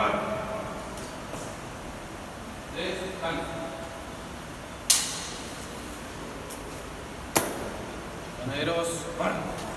Distancia. Par. Descansa. Ganaderos.